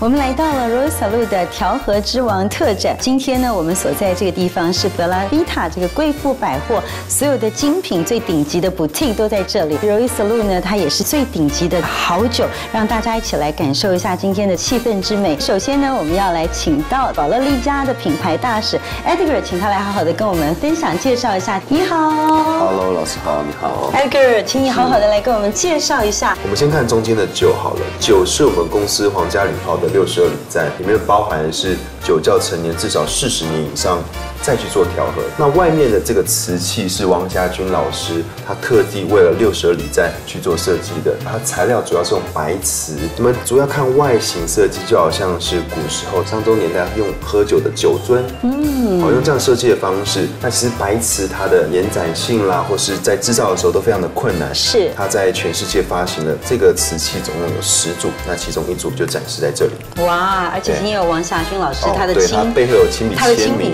我们来到了 Rosa 路的调和之王特展。今天呢，我们所在这个地方是德拉维塔这个贵妇百货，所有的精品最顶级的 boutique 都在这里。Rosa 路呢，它也是最顶级的好酒，让大家一起来感受一下今天的气氛之美。首先呢，我们要来请到宝乐丽家的品牌大使 Edgar，请他来好好的跟我们分享介绍一下。你好，Hello，老师好，你好，Edgar，请你好好的来跟我们介绍一下。我们先看中间的酒好了，酒是我们公司皇家礼炮的。六十二礼赞里面包含的是酒窖陈年至少四十年以上。再去做调和。那外面的这个瓷器是汪家军老师他特地为了六十二礼赞去做设计的。它材料主要是用白瓷。你们主要看外形设计，就好像是古时候商周年代用喝酒的酒樽，嗯，好用这样设计的方式。那其实白瓷它的延展性啦，或是在制造的时候都非常的困难。是。它在全世界发行的这个瓷器总共有十组，那其中一组就展示在这里。哇，而且今天有王夏军老师他的亲，背后有亲笔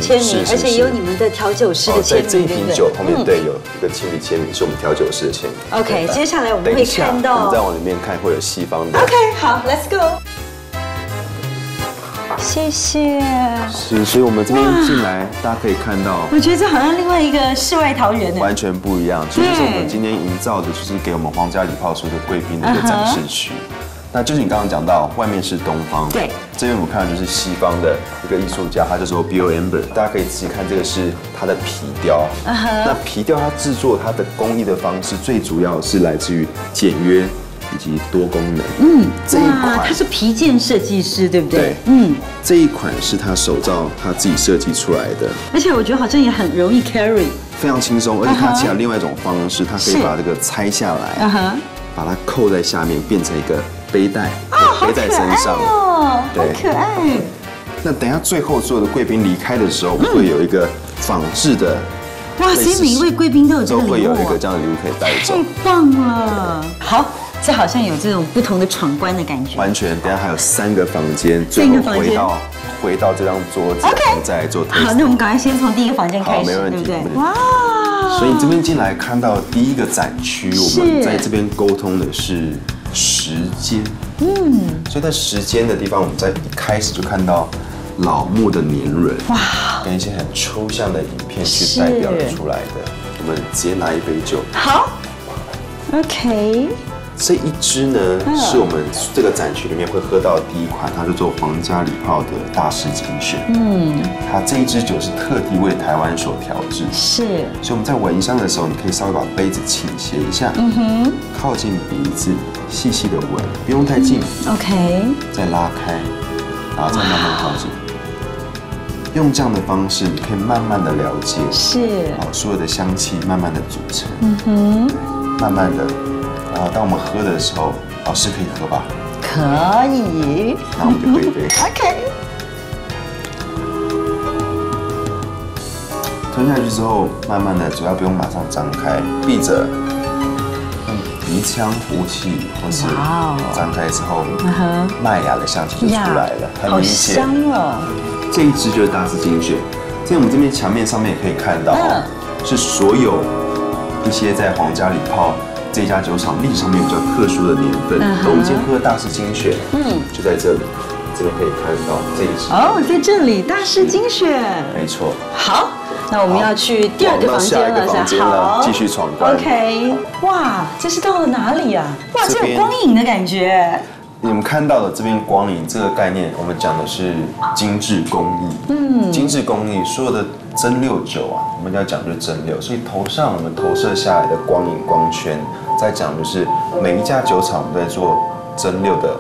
签名，而且有你们的调酒师的签名，这一瓶酒后面对有一个亲笔签名，是我们调酒师的签名。OK，接下来我们会看到，我们再往里面看会有西方的。OK，好，Let's go。谢谢。是，所以我们这边进来，大家可以看到，我觉得这好像另外一个世外桃源呢，完全不一样。所以是我们今天营造的，就是给我们皇家礼炮所有的贵宾的一个展示区。那就是你刚刚讲到，外面是东方，对，这边我们看到就是西方的一个艺术家，他叫做 Bill Amber，大家可以仔细看，这个是他的皮雕。那皮雕它制作它的工艺的方式，最主要是来自于简约以及多功能。嗯，这一款他是皮件设计师，对不对？对，嗯，这一款是他手造他自己设计出来的，而且我觉得好像也很容易 carry，非常轻松，而且它其他另外一种方式，它可以把这个拆下来，把它扣在下面，变成一个。背带背在身上哦，好可爱。那等下最后所有的贵宾离开的时候，会有一个仿制的。哇，所以每一位贵宾都有都会有一个这样的礼物可以带走。太棒了！好，这好像有这种不同的闯关的感觉。完全，等下还有三个房间，最后回到回到这张桌子，OK，再做。好，那我们赶快先从第一个房间开始，对不对？哇！所以这边进来看到第一个展区，我们在这边沟通的是。时间，嗯，所以在时间的地方，我们在一开始就看到老木的年轮，哇，跟一些很抽象的影片去代表出来的。我们直接拿一杯酒，好，OK。这一支呢，是我们这个展区里面会喝到的第一款，它是做皇家礼炮的大师精选。嗯，它这一支酒是特地为台湾所调制。是，所以我们在闻香的时候，你可以稍微把杯子倾斜一下，嗯哼，靠近鼻子，细细的闻，不用太近。OK，再拉开，然后再慢慢靠近。用这样的方式，你可以慢慢的了解，是，好，所有的香气慢慢的组成。嗯哼，慢慢的。然后当我们喝的时候，老师可以喝吧？可以。那我们就喝一杯。OK。吞下去之后，慢慢的，主要不用马上张开，闭着，用鼻腔呼气，或是张开之后，麦芽的香气就出来了，很明显。香哦。这一支就是大师精选，在我们这边墙面上面也可以看到，是所有一些在皇家礼炮。这家酒厂历史上面比较特殊的年份，我们今天喝的大师精选，嗯，就在这里，这边可以看到这一支哦，在这里大师精选，没错。好，那我们要去第二个房间了，好，继续闯关。OK，哇，这是到了哪里啊？哇，这有光影的感觉。你们看到的这边光影这个概念，我们讲的是精致工艺。嗯，精致工艺，所有的蒸馏酒啊，我们要讲就是蒸馏，所以头上我们投射下来的光影光圈。在讲就是每一家酒厂我们在做蒸馏的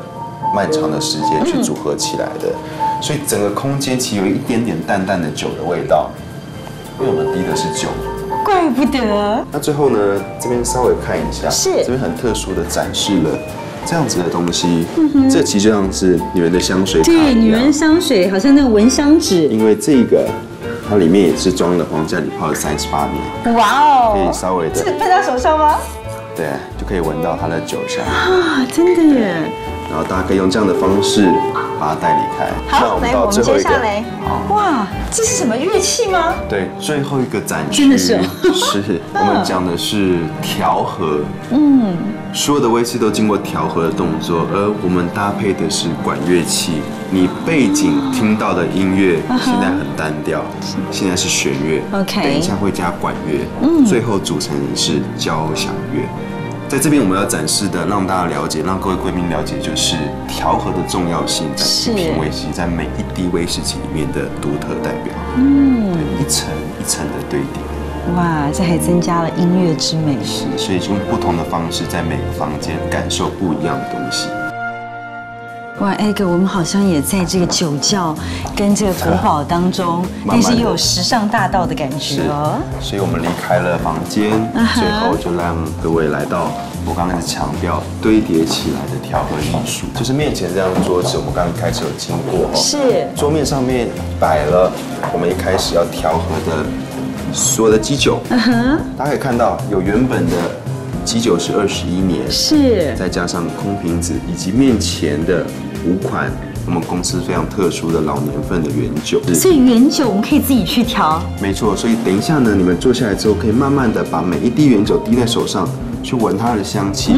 漫长的时间去组合起来的，所以整个空间其实有一点点淡淡的酒的味道，因为我们滴的是酒，怪不得。那最后呢，这边稍微看一下，是。这边很特殊的展示了这样子的东西，这其实就像是女人的香水，对，女人香水好像那个蚊香纸，因为这个它里面也是装了皇家礼炮的三十八年，哇哦，可以稍微的，是喷在手上吗？对，就可以闻到它的酒香啊！真的耶，然后大家可以用这样的方式把它带离开。好，来，我们接下来，哇，这是什么乐器吗？对，最后一个展区真的是，是 我们讲的是调和。嗯，所有的威士都经过调和的动作，而我们搭配的是管乐器。你背景听到的音乐现在很单调，现在是弦乐。OK，等一下会加管乐，嗯，最后组成是交响乐。在这边我们要展示的，让大家了解，让各位贵宾了解，就是调和的重要性，在品威士忌，在每一滴威士忌里面的独特代表。嗯，对，一层一层的堆叠。哇，这还增加了音乐之美。是，所以用不同的方式，在每个房间感受不一样的东西。哇，艾哥，我们好像也在这个酒窖跟这个古堡当中，但是又有时尚大道的感觉哦。所以我们离开了房间，最后就让各位来到我刚才强调堆叠起来的调和艺术，就是面前这张桌子，我们刚刚开始有经过，是桌面上面摆了我们一开始要调和的所有的基酒，大家可以看到有原本的。基酒是二十一年，是再加上空瓶子以及面前的五款我们公司非常特殊的老年份的原酒，所以原酒我们可以自己去调。没错，所以等一下呢，你们坐下来之后，可以慢慢的把每一滴原酒滴在手上，去闻它的香气，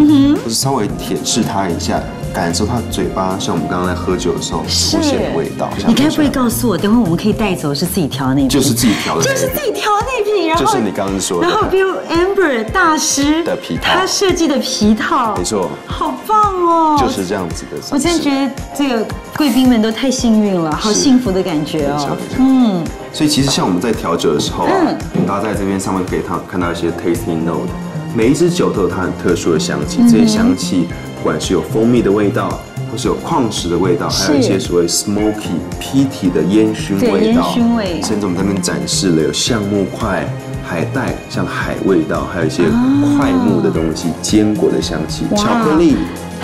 或是稍微舔舐它一下。感受它嘴巴，像我们刚刚在喝酒的时候出现的味道。你该不会告诉我，等会我们可以带走是自己调那瓶？就是自己调的，就是自己调那瓶。然后就是你刚刚说，然后 Bill Amber 大师的皮套，他设计的皮套，没错，好棒哦，就是这样子的。我真的觉得这个贵宾们都太幸运了，好幸福的感觉哦。嗯，所以其实像我们在调酒的时候啊，大家在这边上面可以看看到一些 tasting note，每一支酒都有它很特殊的香气，这些香气。不管是有蜂蜜的味道，或是有矿石的味道，还有一些所谓 smoky pt 的烟熏味道，甚至我们那边展示了有橡木块、海带，像海味道，还有一些块木的东西，坚果的香气，巧克力。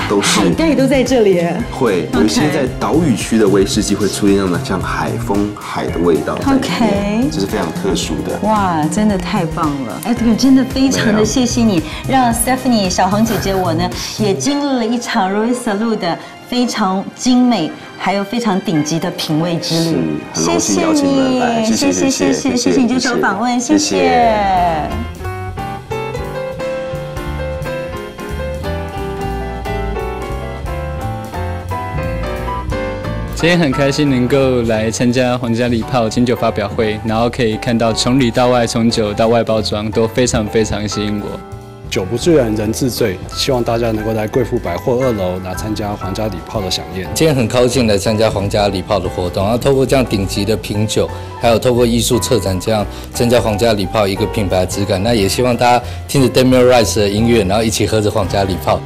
都是海带都在这里，会有一些在岛屿区的威士忌会出现那种像海风、海的味道，OK，这是非常特殊的。哇，真的太棒了！哎，这个真的非常的谢谢你，让 Stephanie 小红姐姐我呢也经历了一场 Royal Salute 的非常精美，还有非常顶级的品味之旅。谢谢你，谢谢谢谢谢谢你接受访问，谢谢。今天很开心能够来参加皇家礼炮清酒发表会，然后可以看到从里到外，从酒到外包装都非常非常吸引我。酒不醉人人自醉，希望大家能够来贵妇百货二楼来参加皇家礼炮的飨宴。今天很高兴来参加皇家礼炮的活动，然后透过这样顶级的品酒，还有透过艺术策展，这样增加皇家礼炮一个品牌质感。那也希望大家听着 Damian Rice 的音乐，然后一起喝着皇家礼炮。